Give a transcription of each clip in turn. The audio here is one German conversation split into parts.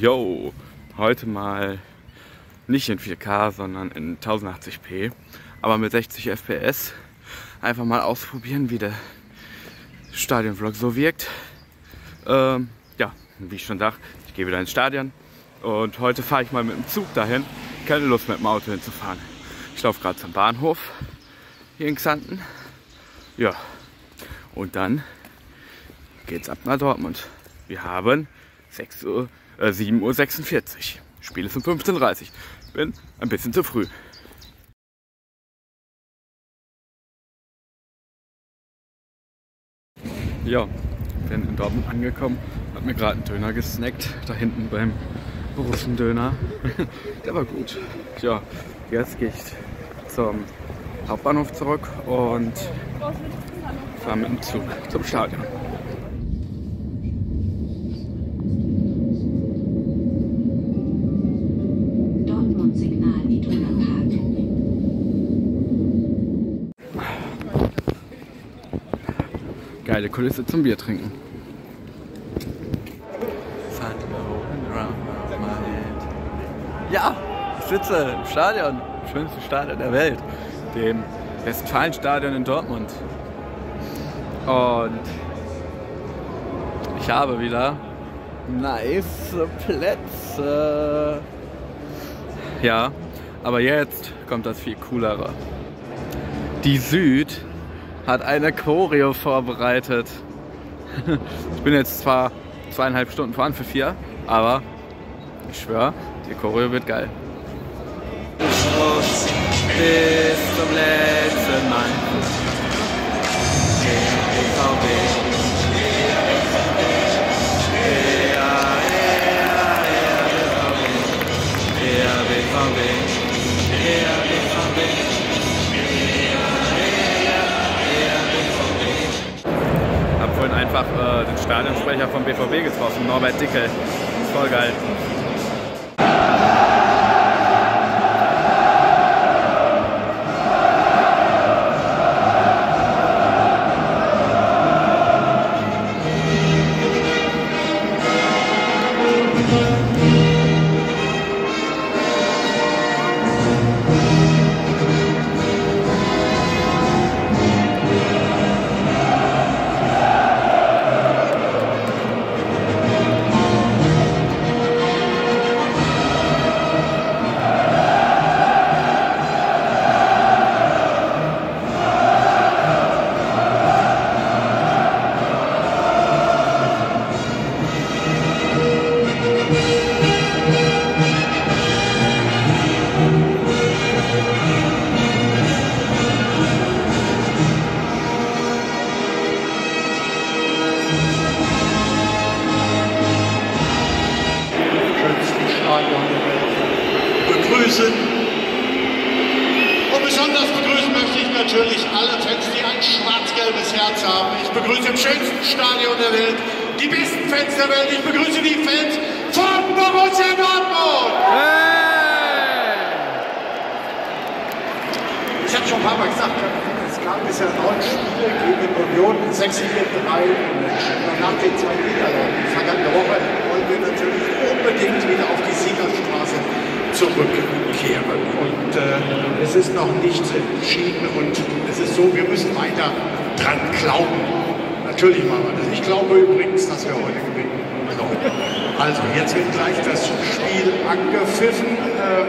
Yo, heute mal nicht in 4K, sondern in 1080p, aber mit 60 FPS. Einfach mal ausprobieren, wie der Stadionvlog so wirkt. Ähm, ja, wie ich schon dachte, ich gehe wieder ins Stadion und heute fahre ich mal mit dem Zug dahin. Keine Lust mit dem Auto hinzufahren. Ich laufe gerade zum Bahnhof hier in Xanten. Ja, und dann geht's ab nach Dortmund. Wir haben 6 Uhr, äh, 7.46 Uhr. Spiel ist um 15.30 Uhr. Bin ein bisschen zu früh. Ja, bin in Dortmund angekommen, hab mir gerade einen Döner gesnackt, da hinten beim Russen-Döner. Der war gut. Ja, jetzt gehe ich zum Hauptbahnhof zurück und fahre mit dem Zug zum Stadion. Geile Kulisse zum Bier trinken. Ja, ich sitze im Stadion, im schönsten Stadion der Welt, dem Westfalenstadion in Dortmund. Und ich habe wieder nice Plätze. Ja, aber jetzt kommt das viel coolere. Die Süd hat eine Choreo vorbereitet. Ich bin jetzt zwar zweieinhalb Stunden voran für vier, aber ich schwöre, die Choreo wird geil. Bis zum letzten Norbert Dickel. Voll geil. Stadion begrüßen. Und besonders begrüßen möchte ich natürlich alle Fans, die ein schwarz-gelbes Herz haben. Ich begrüße im schönsten Stadion der Welt die besten Fans der Welt. Ich begrüße die Fans von Borussia Dortmund. Ich habe schon ein paar Mal gesagt, es gab bisher neun Spiele gegen Union, sechs Siege, drei Unentschieden. Nach den zwei Niederlagen vergangene Woche wir natürlich unbedingt wieder auf die Siegerstraße zurückkehren. Und äh, es ist noch nicht entschieden und es ist so, wir müssen weiter dran glauben. Natürlich machen wir das. Ich glaube übrigens, dass wir heute gewinnen. Also, jetzt wird gleich das Spiel angepfiffen. Ähm,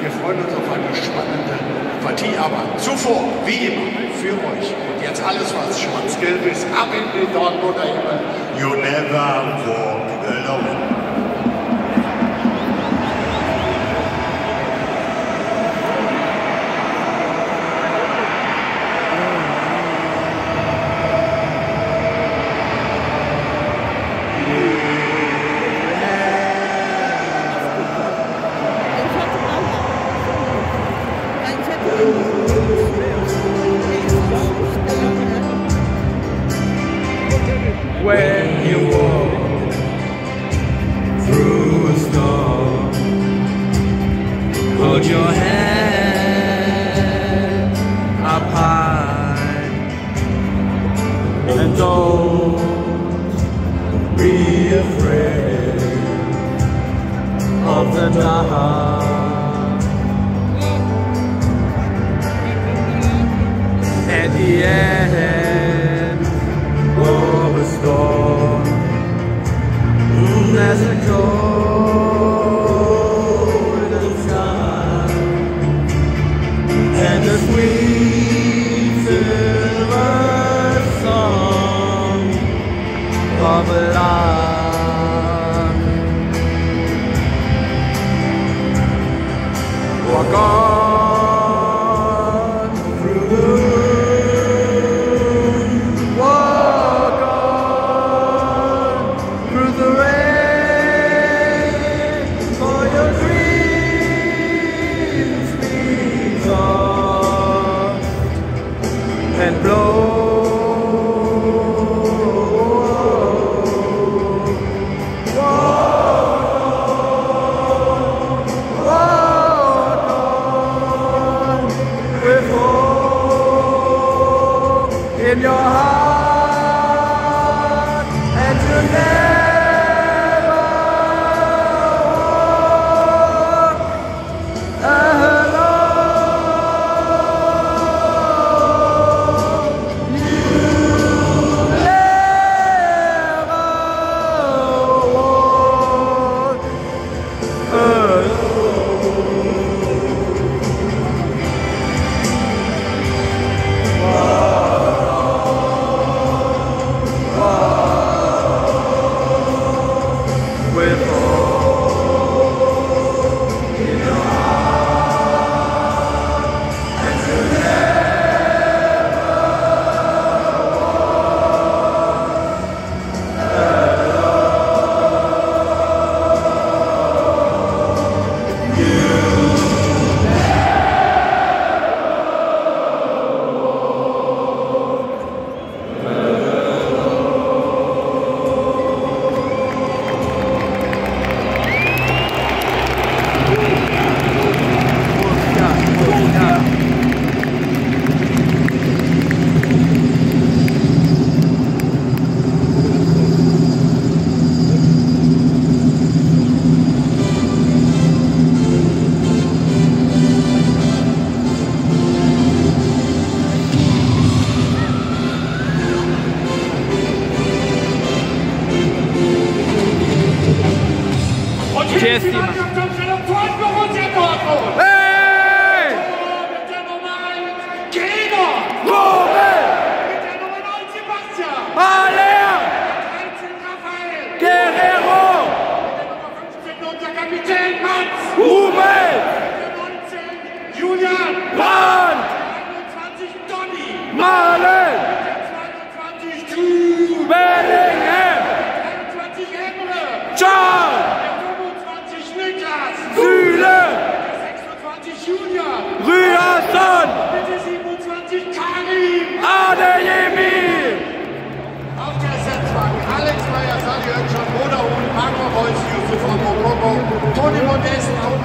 wir freuen uns auf eine spannende Partie, aber zuvor, wie immer, für euch. Und jetzt alles, was schwarz-gelb ist, ab in den Dortmunder Himmel. You never walk alone.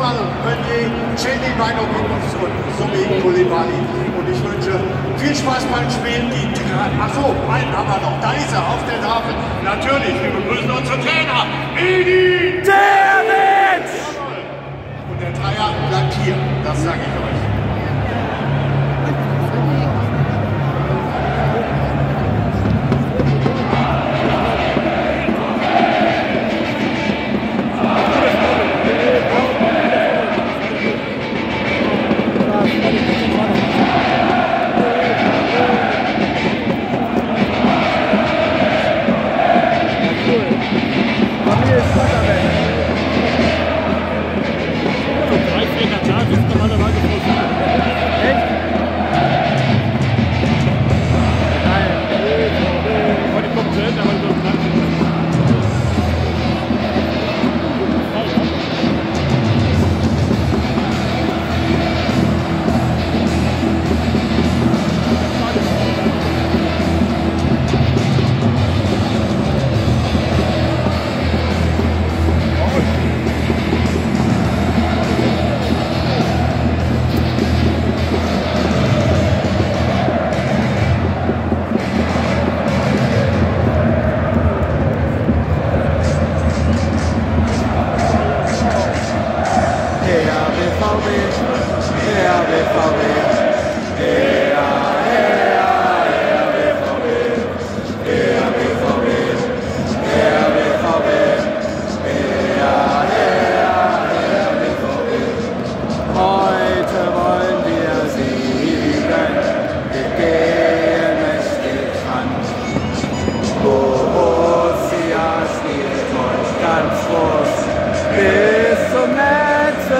Fußball können die Chili Weiterkunft und Sumi Kulibali. Und ich wünsche viel Spaß beim Spielen. Die Achso, einen haben wir noch. Da ist er auf der Tafel. Natürlich, wir begrüßen unseren Trainer, Edi Terwitz! Und der Dreier bleibt hier, das sage ich euch.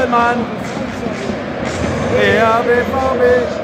Allmann, der BVB.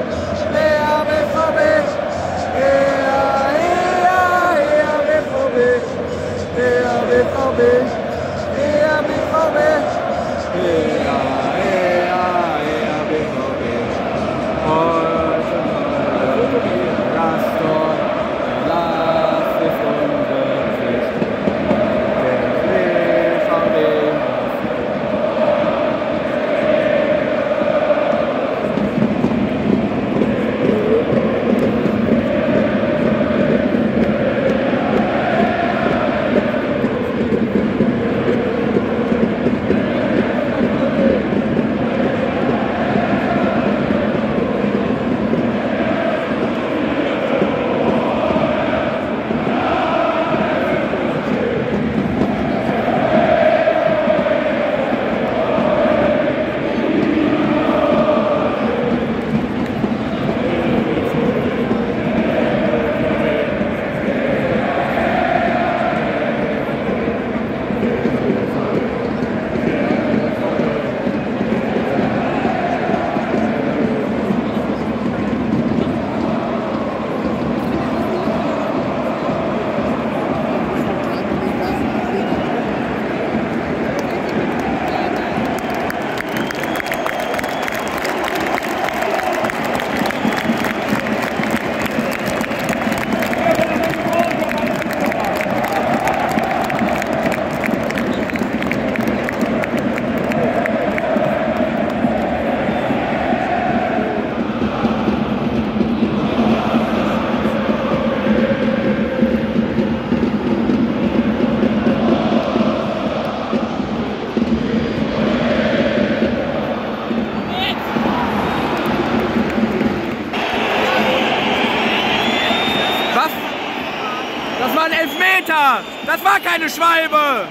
eine Schwalbe!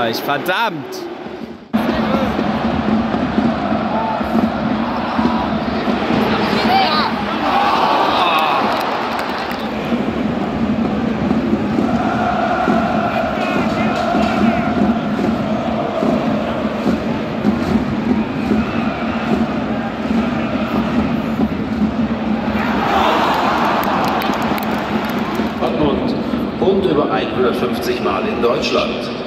gleich. Verdammt! und über 150 Mal in Deutschland.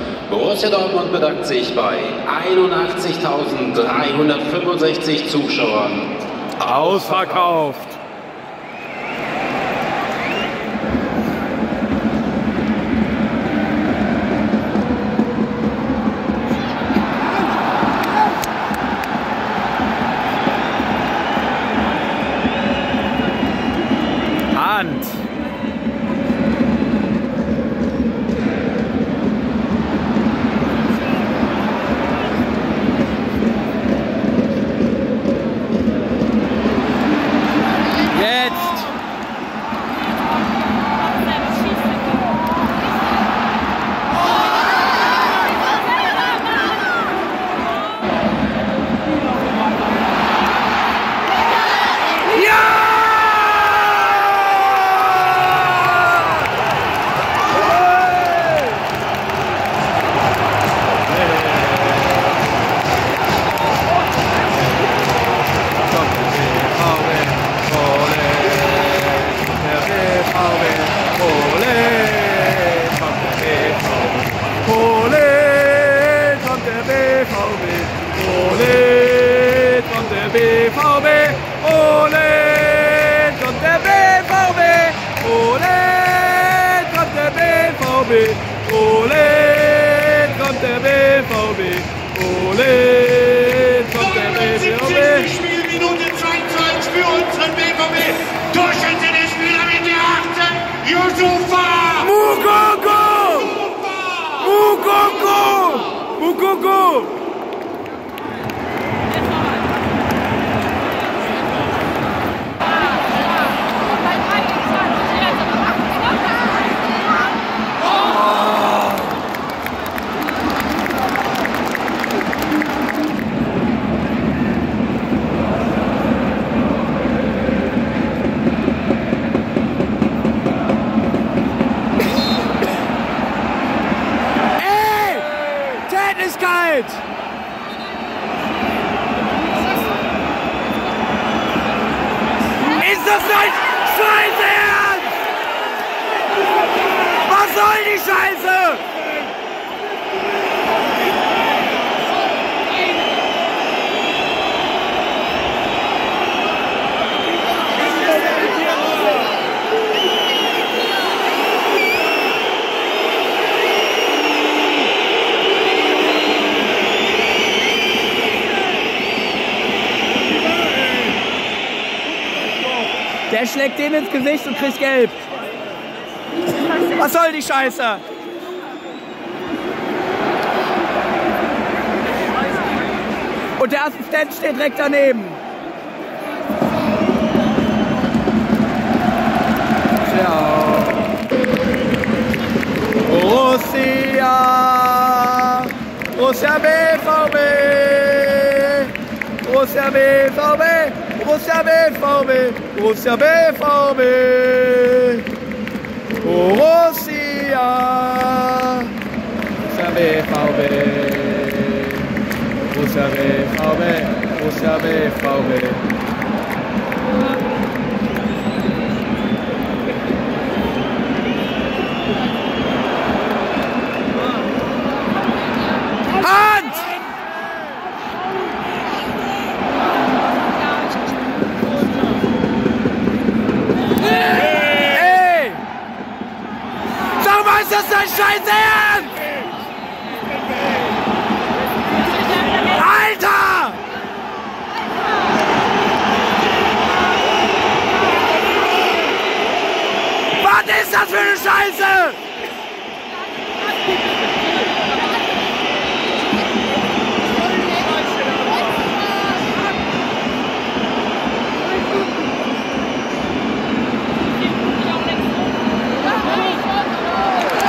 Borussia Dortmund bedankt sich bei 81.365 Zuschauern. Ausverkauft. Hand. Das nicht Scheiße ernst? Was soll die Scheiße? Der schlägt den ins Gesicht und kriegt gelb. Was soll die Scheiße? Und der Assistent steht direkt daneben. Ciao. Borussia. Borussia BVB. Borussia BVB. Borussia BVB. Borussia BVB. Borussia. Borussia BVB. Borussia BVB. Borussia BVB. Hand! Ey! Sag mal, ist das dein Scheiß Ernst? Alter! Was ist das für eine Scheiße?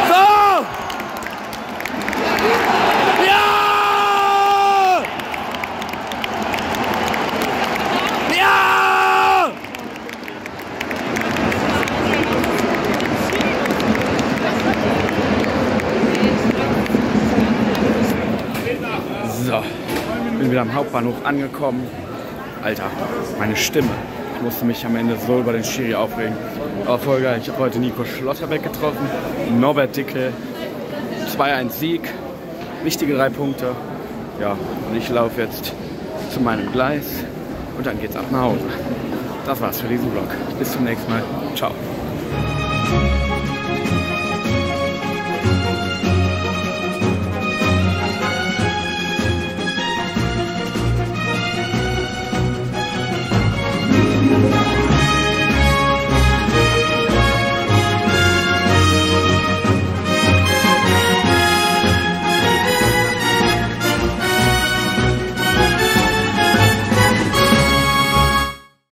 So! Ja! Ja! So, bin wieder am Hauptbahnhof angekommen. Alter, meine Stimme. Ich musste mich am Ende so über den Schiri aufregen. Aber voll geil. Ich habe heute Nico Schlotterbeck getroffen, Norbert Dickel, 2-1 Sieg, wichtige drei Punkte. Ja, und ich laufe jetzt zu meinem Gleis und dann geht's ab nach Hause. Das war's für diesen Vlog. Bis zum nächsten Mal. Ciao.